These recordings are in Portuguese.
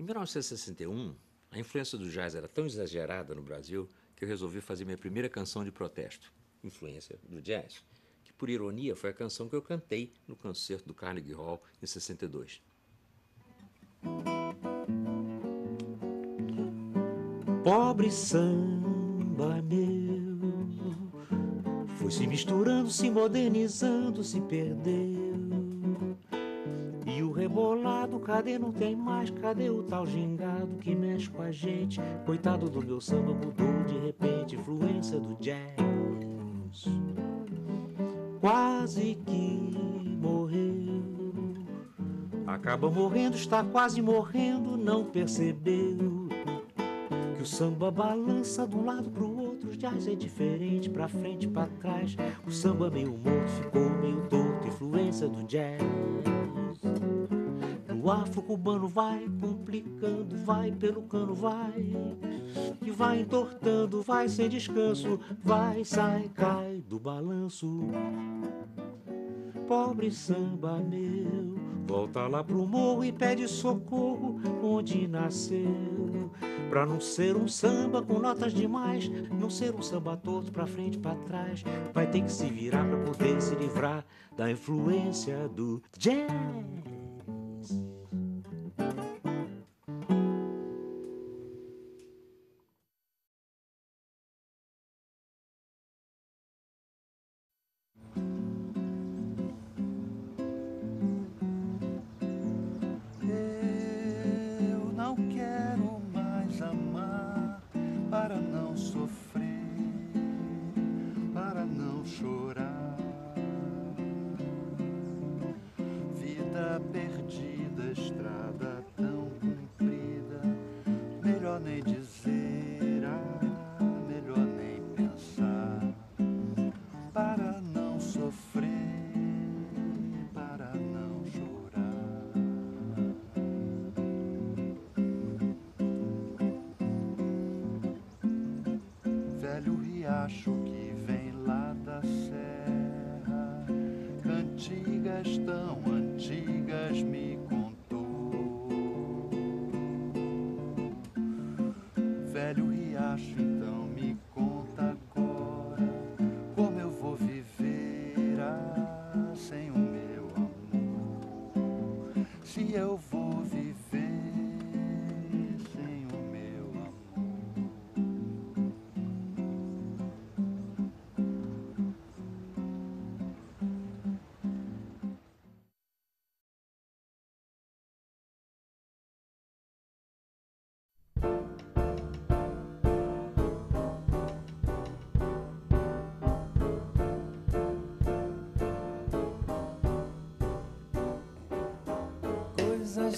Em 1961, a influência do jazz era tão exagerada no Brasil que eu resolvi fazer minha primeira canção de protesto, influência do jazz, que por ironia foi a canção que eu cantei no concerto do Carnegie Hall em 62. Pobre samba meu, foi se misturando, se modernizando, se perdeu rebolado, cadê não tem mais? Cadê o tal gingado que mexe com a gente? Coitado do meu samba, mudou de repente, influência do jazz. Quase que morreu. Acaba morrendo, está quase morrendo, não percebeu que o samba balança de um lado pro outro, o jazz é diferente, pra frente, pra trás. O samba meio morto ficou meio torto, influência do jazz. O afro-cubano vai complicando, vai pelo cano, vai. E vai entortando, vai sem descanso, vai, sai, cai do balanço. Pobre samba meu, volta lá pro morro e pede socorro onde nasceu. Pra não ser um samba com notas demais, não ser um samba torto pra frente pra trás, vai ter que se virar pra poder se livrar da influência do jazz.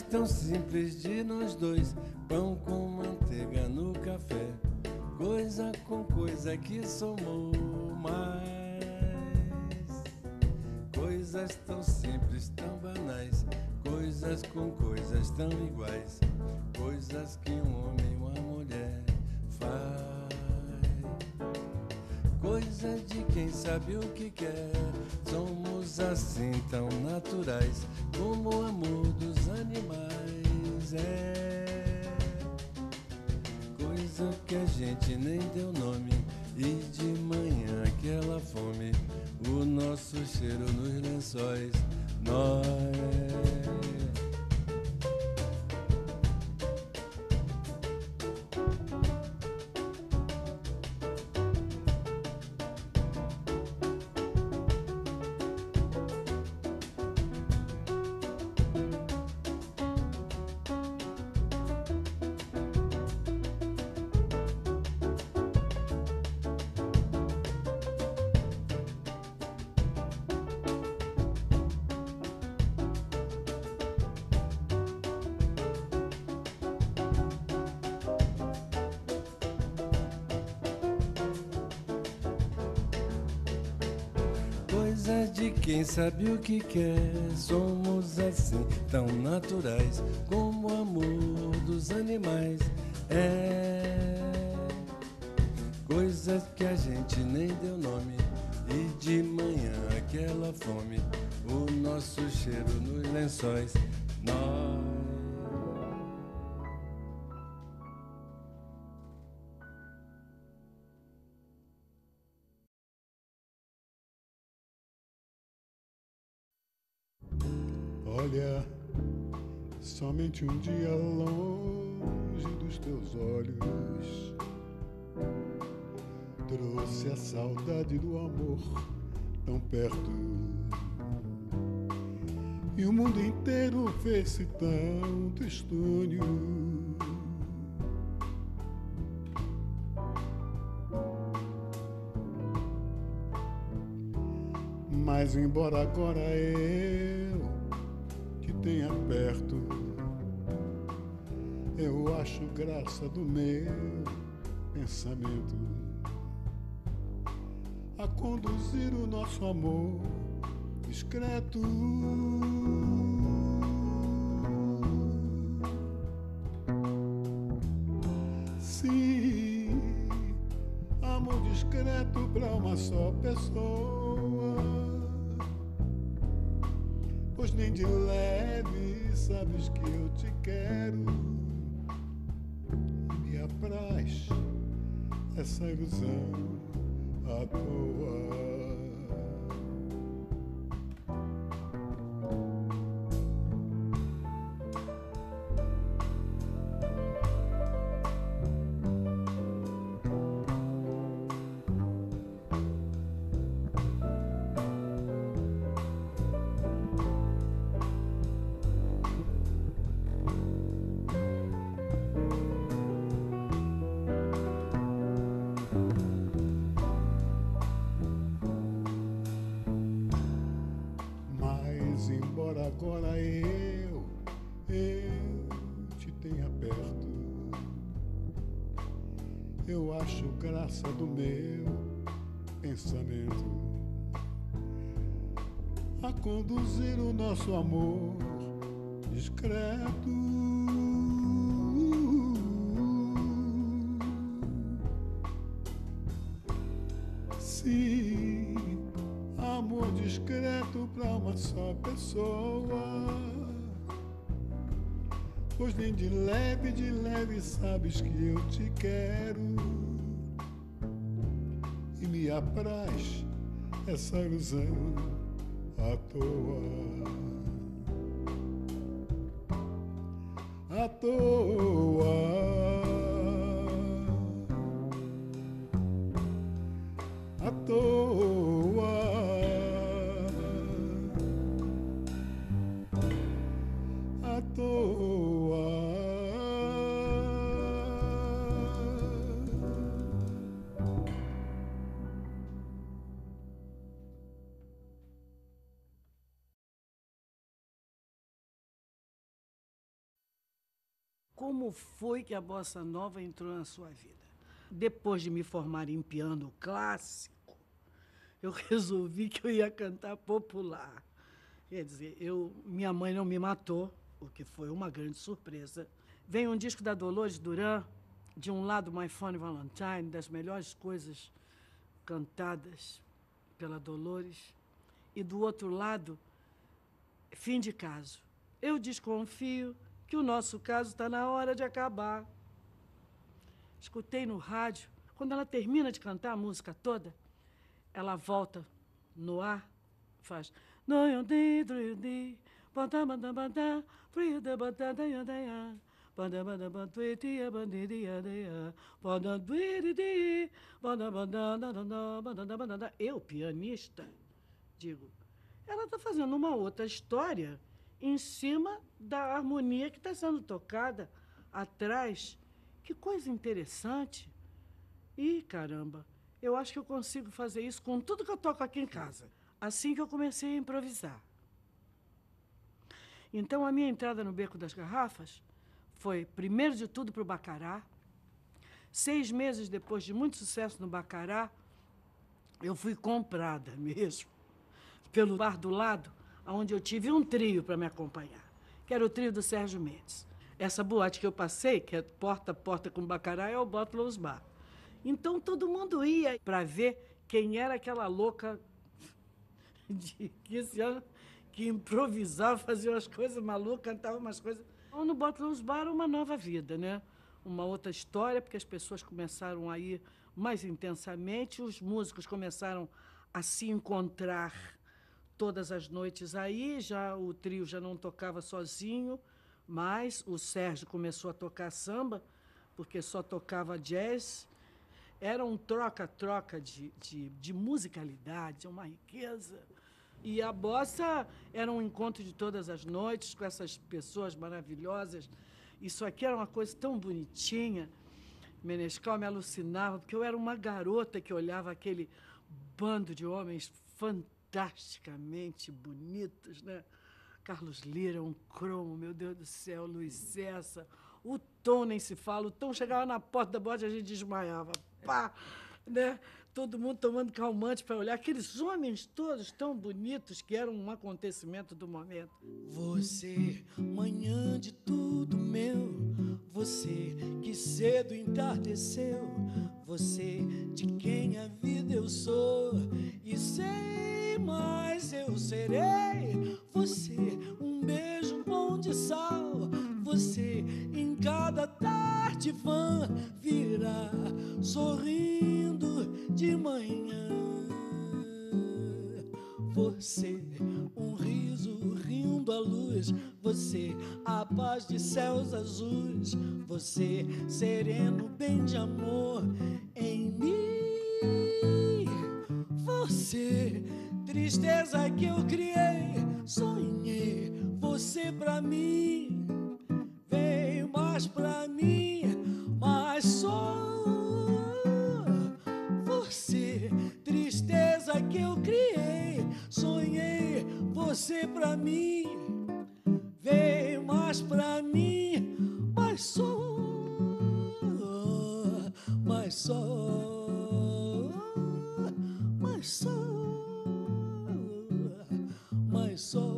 Coisas tão simples de nós dois. Pão com manteiga no café. Coisa com coisa que somou mais. Coisas tão simples, tão banais. Coisas com coisas tão iguais. Coisas que um homem e uma mulher faz. Coisa de quem sabe o que quer. Somos assim tão naturais como o amor dos animais é coisa que a gente nem deu nome. E de manhã aquela fome o nosso cheiro nos lençóis nós Quem sabe o que quer, somos assim, tão naturais como o amor dos animais. É coisas que a gente nem deu nome. E de manhã aquela fome, o nosso cheiro nos lençóis. Nós Olha, somente um dia longe dos teus olhos trouxe a saudade do amor tão perto. E o mundo inteiro fez-se tão tristonho. Mas embora agora eu tenha perto, eu acho graça do meu pensamento a conduzir o nosso amor discreto. Sim, amor discreto para uma só pessoa. Pois nem de leve sabes que eu te quero. Me apraz essa ilusão à toa. Graça do meu pensamento a conduzir o nosso amor discreto. Sim, amor discreto pra uma só pessoa. Pois nem de leve, de leve sabes que eu te quero. E me apraz essa ilusão à toa. À toa. Como foi que a bossa nova entrou na sua vida? Depois de me formar em piano clássico, eu resolvi que eu ia cantar popular. Quer dizer, eu, minha mãe não me matou, o que foi uma grande surpresa. Vem um disco da Dolores Duran, de um lado My Funny Valentine, das melhores coisas cantadas pela Dolores, e do outro lado, Fim de Caso. Eu desconfio que o nosso caso está na hora de acabar. Escutei no rádio, quando ela termina de cantar a música toda, ela volta no ar, faz. Eu, pianista, digo, ela está fazendo uma outra história em cima da harmonia que está sendo tocada atrás. Que coisa interessante. Ih, caramba, eu acho que eu consigo fazer isso com tudo que eu toco aqui em casa. Assim que eu comecei a improvisar. Então, a minha entrada no Beco das Garrafas foi, primeiro de tudo, para o Bacará. Seis meses depois de muito sucesso no Bacará, eu fui comprada mesmo pelo bar do lado, onde eu tive um trio para me acompanhar, que era o trio do Sérgio Mendes. Essa boate que eu passei, que é porta a porta com Bacará, é o Bottlers Bar. Então todo mundo ia para ver quem era aquela louca de 15 anos que improvisava, fazia umas coisas malucas, cantava umas coisas. Então, no Bottlers Bar, uma nova vida, né? Uma outra história, porque as pessoas começaram a ir mais intensamente, os músicos começaram a se encontrar todas as noites aí, já o trio já não tocava sozinho, mas o Sérgio começou a tocar samba, porque só tocava jazz. Era um troca-troca de, de, de musicalidade, uma riqueza. E a bossa era um encontro de todas as noites com essas pessoas maravilhosas. Isso aqui era uma coisa tão bonitinha. Menescal me alucinava, porque eu era uma garota que olhava aquele bando de homens fantasticamente bonitos, né? Carlos Lira, um cromo, meu Deus do céu, Luiz Cessa. O Tom nem se fala. O Tom chegava na porta da boate e a gente desmaiava. Pá! Né? Todo mundo tomando calmante para olhar. Aqueles homens todos tão bonitos que eram um acontecimento do momento. Você, manhã de tudo meu, você que cedo entardeceu, você de quem a vida eu sou e sei eu serei. Você, um beijo bom de sal, você em cada tarde vã virá sorrindo de manhã. Você, um riso rindo à luz, você, a paz de céus azuis, você, sereno bem de amor mas só, mas só,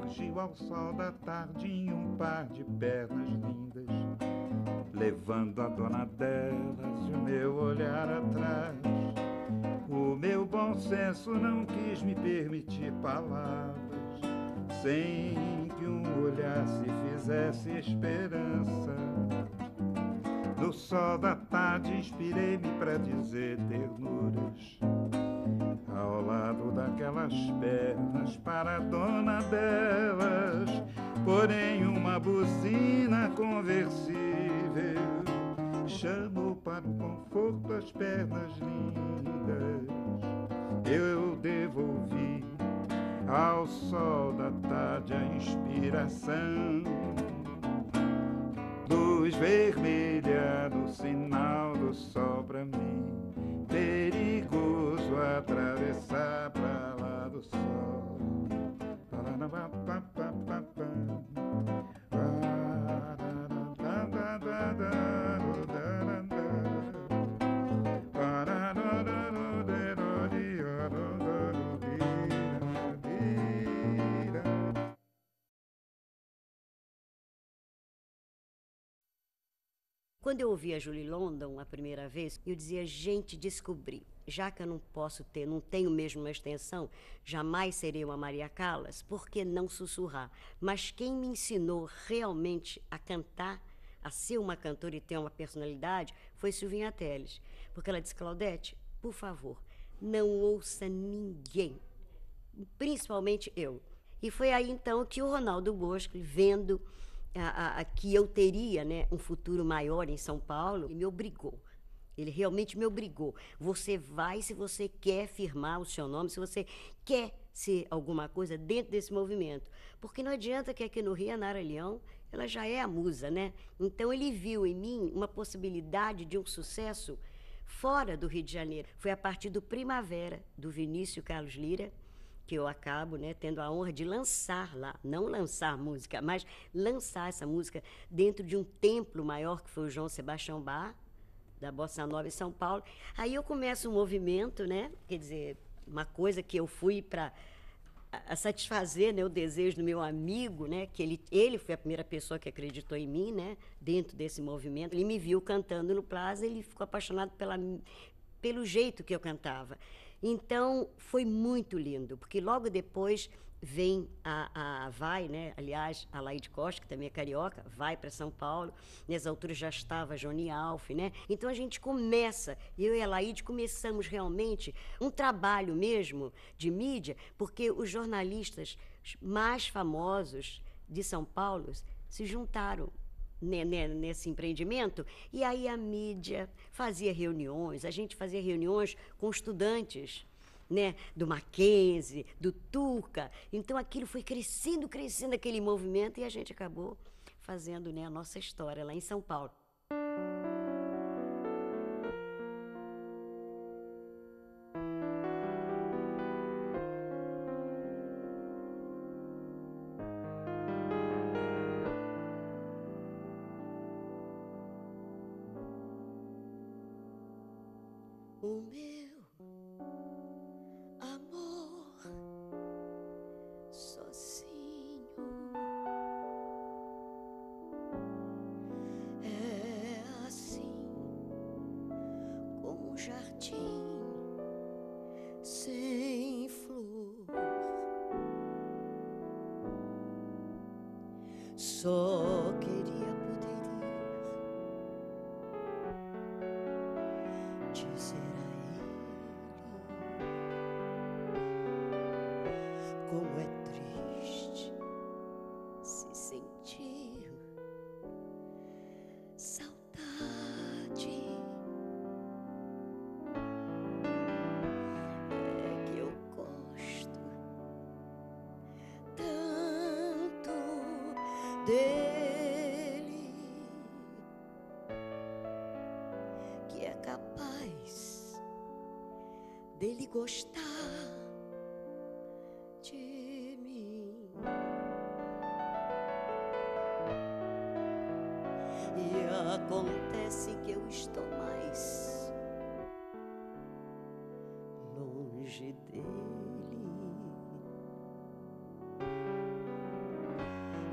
surgiu ao sol da tarde em um par de pernas lindas. Levando a dona delas e o meu olhar atrás. O meu bom senso não quis me permitir palavras. Sem que um olhar se fizesse esperança. No sol da tarde inspirei-me para dizer ternuras Ao lado daquelas pernas para a dona delas Porém uma buzina conversível. Chamou para o conforto as pernas lindas. Eu devolvi ao sol da tarde a inspiração. Luz vermelha do sinal do sol pra mim. Perigoso atravessar Quando eu ouvi a Julie London a primeira vez, eu dizia, gente, descobri. Já que eu não posso ter, não tenho mesmo uma extensão, jamais serei uma Maria Callas, por que não sussurrar? Mas quem me ensinou realmente a cantar, a ser uma cantora e ter uma personalidade, foi Silvinha Teles. Porque ela disse, Claudete, por favor, não ouça ninguém, principalmente eu. E foi aí então que o Ronaldo Bosco, vendo a, a, a, que eu teria né, um futuro maior em São Paulo, e me obrigou. Ele realmente me obrigou. Você vai se você quer firmar o seu nome, se você quer ser alguma coisa dentro desse movimento. Porque não adianta que aqui no Rio a Nara Leão, ela já é a musa, né? Então ele viu em mim uma possibilidade de um sucesso fora do Rio de Janeiro. Foi a partir do Primavera, do Vinícius Carlos Lira, que eu acabo né, tendo a honra de lançar lá, não lançar música, mas lançar essa música dentro de um templo maior que foi o João Sebastião Bar, da Bossa Nova em São Paulo. Aí eu começo um movimento, né? Quer dizer, uma coisa que eu fui para satisfazer né, o desejo do meu amigo, né, que ele, ele foi a primeira pessoa que acreditou em mim, né, dentro desse movimento. Ele me viu cantando no Plaza, ele ficou apaixonado pela, pelo jeito que eu cantava. Então, foi muito lindo, porque logo depois vem a, a vai, né? Aliás, a Laide Costa, que também é carioca, vai para São Paulo. Nessa altura já estava Johnny Alf, né? Então a gente começa, eu e a Laide começamos realmente um trabalho mesmo de mídia, porque os jornalistas mais famosos de São Paulo se juntaram nesse empreendimento. E aí a mídia fazia reuniões, a gente fazia reuniões com estudantes. Né, do Mackenzie, do Turca. Então aquilo foi crescendo, crescendo aquele movimento e a gente acabou fazendo né, a nossa história lá em São Paulo. Me. Gostar de mim. E acontece que eu estou mais longe dele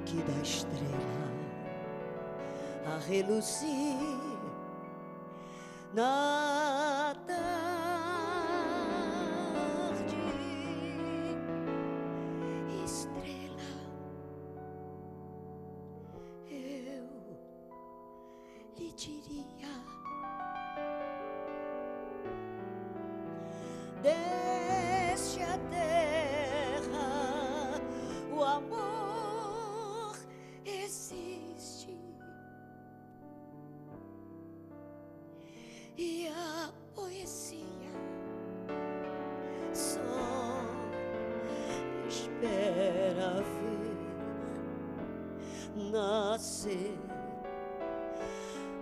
que da estrela a reluzir na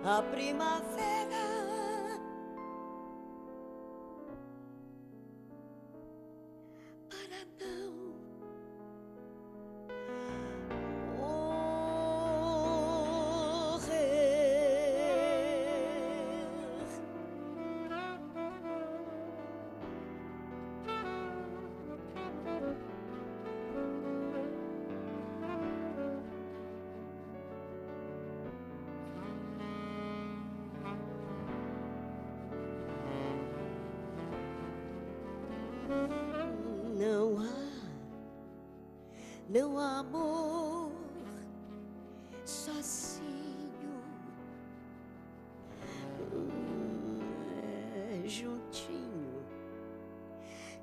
a primavera.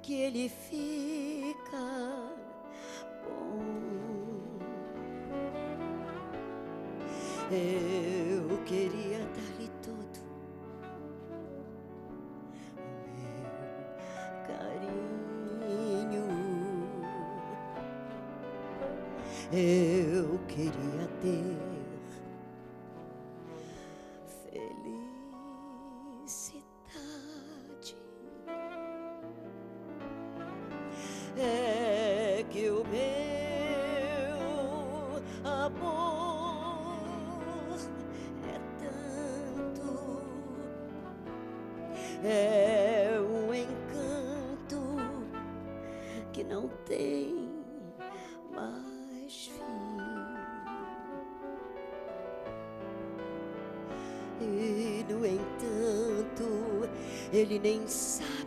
Que ele fica bom. Eu queria dar-lhe tudo. eu queria no entanto, ele nem sabe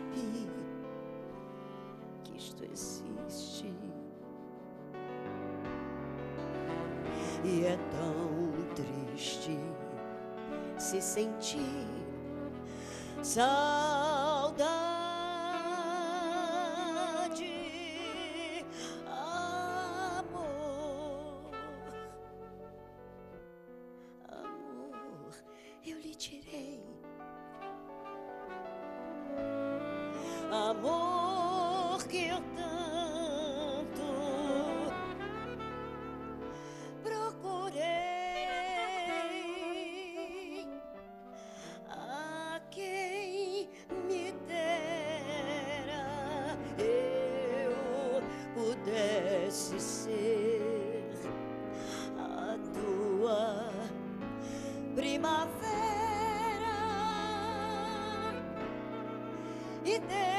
merece ser a tua primavera. E Deus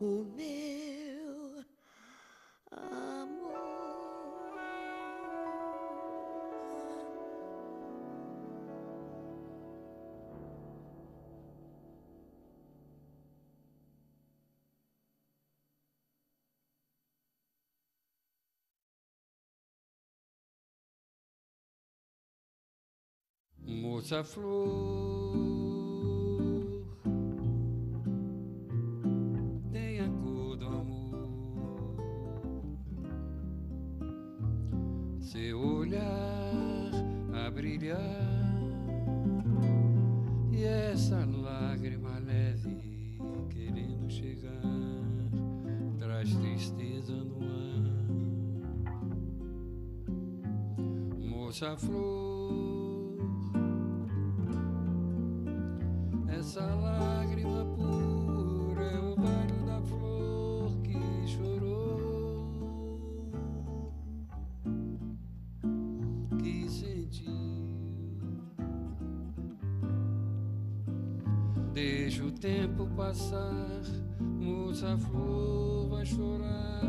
o meu amor. Moça flor e essa lágrima leve querendo chegar traz tristeza no ar, moça flor, essa lágrima pura tempo passar, moça flor vai chorar,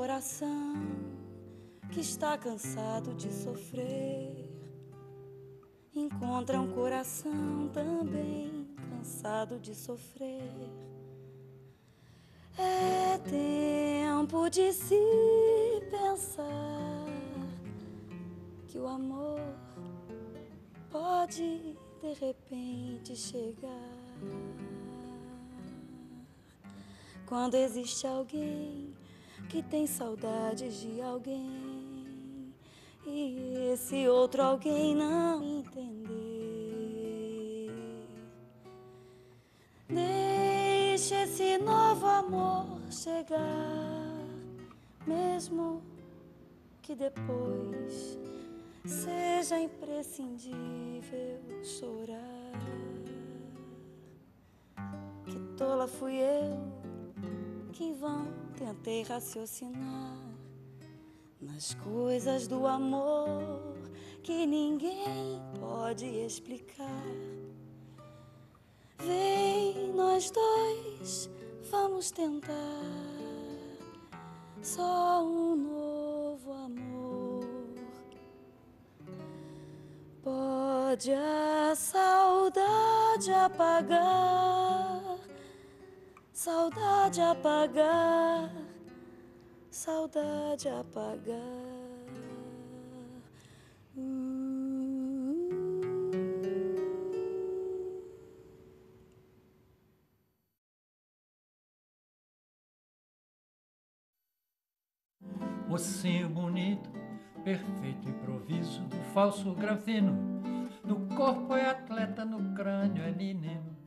coração que está cansado de sofrer encontra um coração também cansado de sofrer. É tempo de se pensar que o amor pode de repente chegar. Quando existe alguém que tem saudades de alguém e esse outro alguém não entender. Deixe esse novo amor chegar, mesmo que depois seja imprescindível chorar. Que tola fui eu que em vão tentei raciocinar nas coisas do amor que ninguém pode explicar. Vem, nós dois, vamos tentar só um novo amor. Pode a saudade apagar, saudade apagar, saudade apagar. mocinho bonito, perfeito improviso do falso granfino. No corpo é atleta, no crânio é menino,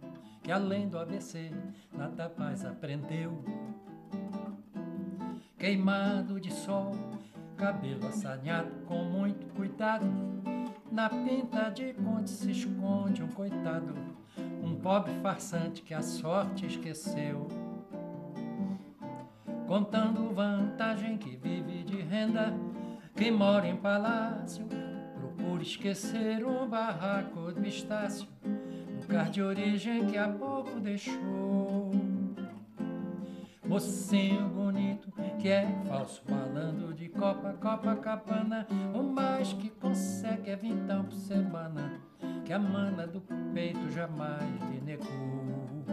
que além do ABC nada mais aprendeu. Queimado de sol, cabelo assanhado com muito cuidado. Na pinta de conde se esconde um coitado, um pobre farsante que a sorte esqueceu contando vantagem que vive de renda. Quem mora em palácio procura esquecer um barraco do Estácio, lugar de origem que há pouco deixou. Mocinho bonito que é falso falando de Copa, Copacabana, o mais que consegue é vintão por semana, que a mana do peito jamais lhe negou.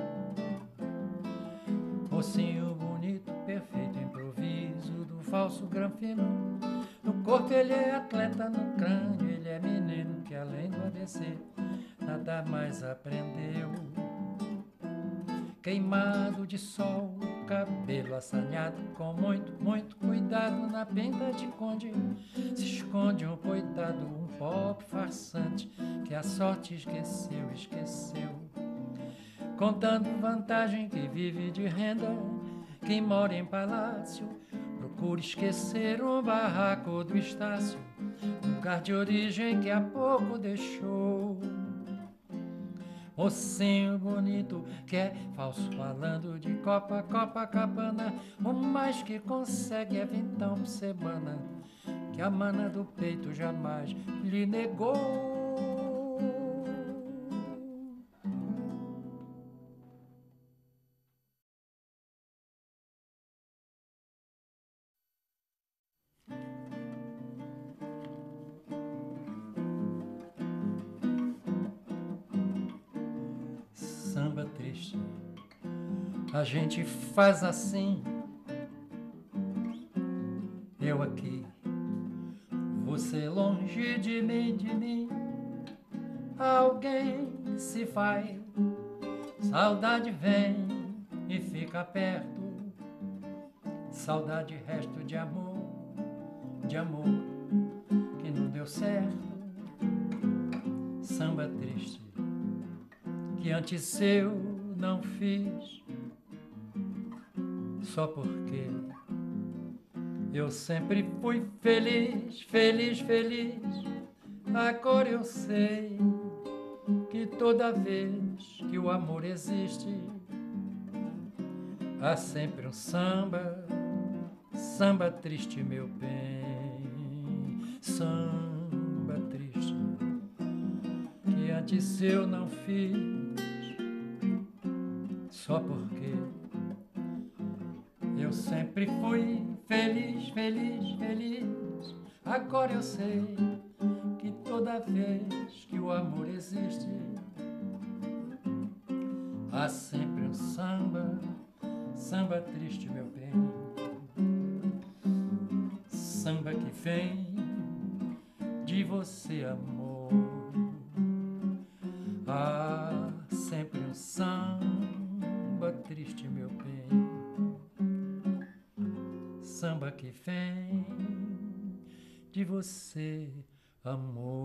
Mocinho bonito, perfeito improviso do falso granfino. No corpo ele é atleta, no crânio ele é menino que além do ABC nada mais aprendeu. Queimado de sol, cabelo assanhado, com muito, muito cuidado na pinta de conde. Se esconde um coitado, um pobre farsante que a sorte esqueceu, esqueceu contando vantagem que vive de renda. Quem mora em palácio procura esquecer um barraco do Estácio, lugar de origem que há pouco deixou. Mocinho bonito que é falso falando de Copa, Copacabana, o mais que consegue é vintão por semana, que a mana do peito jamais lhe negou. A gente faz assim. Eu aqui, você longe de mim, de mim. Alguém se faz, saudade vem e fica perto. Saudade, resto de amor, de amor que não deu certo. Samba triste que antes eu não fiz só porque eu sempre fui feliz, feliz, feliz. Agora eu sei que toda vez que o amor existe, há sempre um samba, samba triste, meu bem, samba triste, que antes eu não fiz, só porque eu sempre fui feliz, feliz, feliz. Agora eu sei que toda vez que o amor existe, há sempre um samba, samba triste, meu bem. Samba que vem de você, amor. Você, amor.